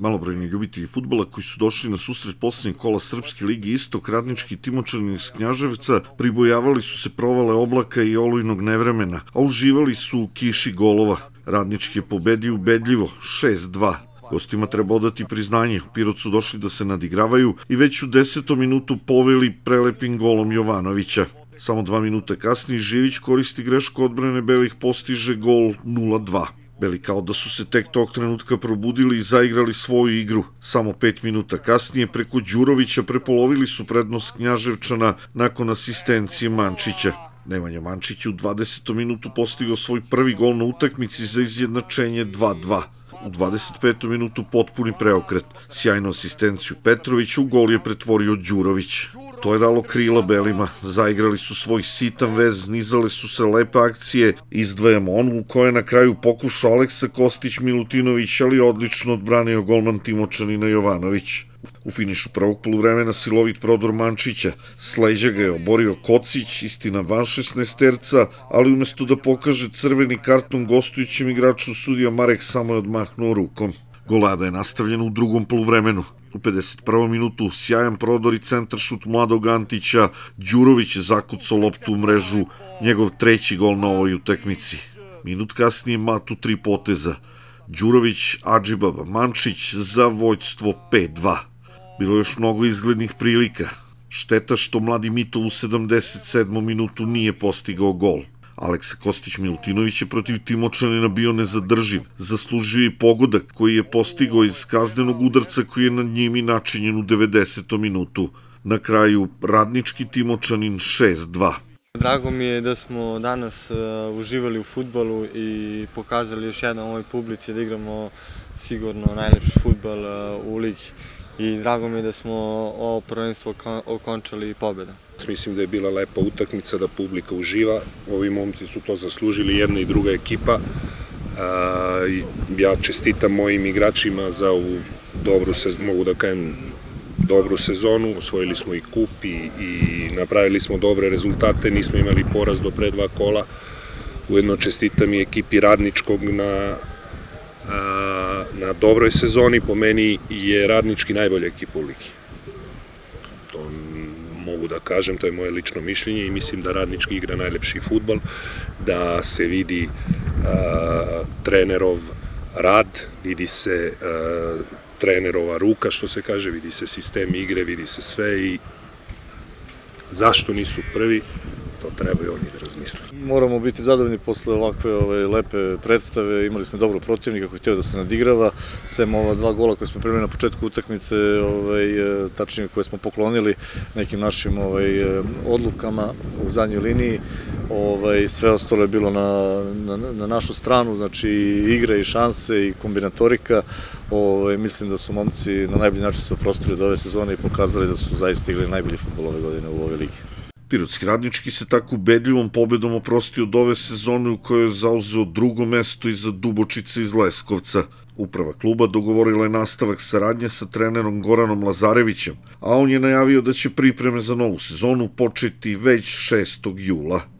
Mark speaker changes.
Speaker 1: Malobrojni ljubitelji futbola koji su došli na susret poslednjeg kola Srpske ligi Istok, radnički Timočani iz Knjaževca, pribojavali su se provale oblaka i olujnog nevremena, a uživali su u kiši golova. Radnički je pobedio ubedljivo 6-2. Gostima treba odati priznanje, u Pirot su došli da se nadigravaju i već u desetom minutu poveli prelepim golom Jovanovića. Samo dva minuta kasnije Živić koristi grešku odbrane Belih postiže gol 0-2. Beli kao da su se tek tog trenutka probudili i zaigrali svoju igru. Samo pet minuta kasnije preko Đurovića prepolovili su prednost Knjaževčana nakon asistencije Mančića. Nemanja Mančić u 20. minutu postigao svoj prvi gol na utakmici za izjednačenje 2-2. U 25. minutu potpuni preokret. Sjajnu asistenciju Petroviću, gol je pretvorio Đurović. To je dalo krila belima, zaigrali su svoj sitan vez, nizale su se lepe akcije, izdvajamo onu u kojoj na kraju pokušao Aleksa Kostić Milutinović, ali odlično odbranio golman Timočanina Jovanović. U finišu prvog poluvremena silovit prodor Mančića, sleđa ga je oborio Kocić, istina van 16 ali umesto da pokaže crveni karton gostujućem igraču sudija Marek samo je odmahnuo rukom. Golada je nastavljena u drugom poluvremenu. U 51. minutu sjajan prodor i centar šut mladog Antića, Đurović je zakucao loptu u mrežu, njegov treći gol na ovoj utekmici. Minut kasnije Matu tri poteza. Đurović, Adžibaba, Mančić za vojstvo 5-2. Bilo je još mnogo izglednih prilika. Šteta što mladi Mitov u 77. minutu nije postigao gol. Aleksa Kostić Milutinović je protiv Timočanina bio nezadrživ. Zaslužio i pogodak koji je postigao iz kaznenog udarca koji je nad njim i načinjen u 90. minutu. Na kraju radnički Timočanin 6-2.
Speaker 2: Drago mi je da smo danas uh, uživali u futbolu i pokazali još jednom ovoj publici da igramo sigurno najlepši futbol uh, u ligi. I drago mi je da smo ovo prvenstvo okončali pobedom.
Speaker 3: Mislim da je bila lepa utakmica, da publika uživa. Ovi momci su to zaslužili, jedna i druga ekipa. Ja čestitam mojim igračima za ovu dobru, mogu da kajem, dobru sezonu. Osvojili smo i kup i napravili smo dobre rezultate. Nismo imali poraz do pre dva kola. Ujedno čestitam i ekipi Radničkog na, na dobroj sezoni. Po meni je Radnički najbolja ekipa u ligi mogu da kažem, to je moje lično mišljenje i mislim da radnički igra najlepši futbol, da se vidi trenerov rad, vidi se trenerova ruka, što se kaže, vidi se sistem igre, vidi se sve i zašto nisu prvi, to treba i oni da razmisle.
Speaker 4: Moramo biti zadovoljni posle ovakve ove, lepe predstave, imali smo dobro protivnika koji htio da se nadigrava, sem ova dva gola koje smo primili na početku utakmice, ovaj, e, tačnije koje smo poklonili nekim našim ovaj, e, odlukama u zadnjoj liniji, ovaj, sve ostalo je bilo na, na, na našu stranu, znači i igre i šanse i kombinatorika, ovaj, mislim da su momci na najbolji način se oprostili od ove sezone i pokazali da su zaista igrali najbolji futbol ove godine u ovoj ligi.
Speaker 1: Pirotski radnički se tako ubedljivom pobedom oprostio od ove sezone u kojoj je zauzeo drugo mesto iza Dubočice iz Leskovca. Uprava kluba dogovorila je nastavak saradnje sa trenerom Goranom Lazarevićem, a on je najavio da će pripreme za novu sezonu početi već 6. jula.